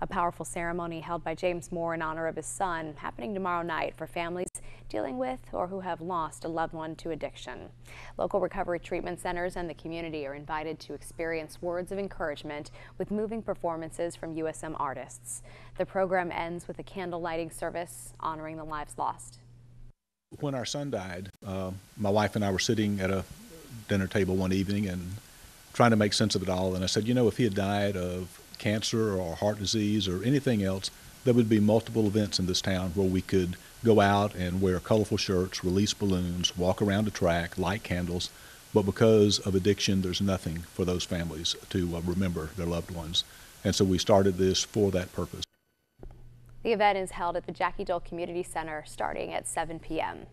A powerful ceremony held by James Moore in honor of his son happening tomorrow night for families dealing with or who have lost a loved one to addiction. Local recovery treatment centers and the community are invited to experience words of encouragement with moving performances from USM artists. The program ends with a candle lighting service honoring the lives lost. When our son died, uh, my wife and I were sitting at a dinner table one evening and trying to make sense of it all. And I said, you know, if he had died of cancer or heart disease or anything else, there would be multiple events in this town where we could go out and wear colorful shirts, release balloons, walk around the track, light candles. But because of addiction, there's nothing for those families to uh, remember their loved ones. And so we started this for that purpose. The event is held at the Jackie Dole Community Center starting at 7 p.m.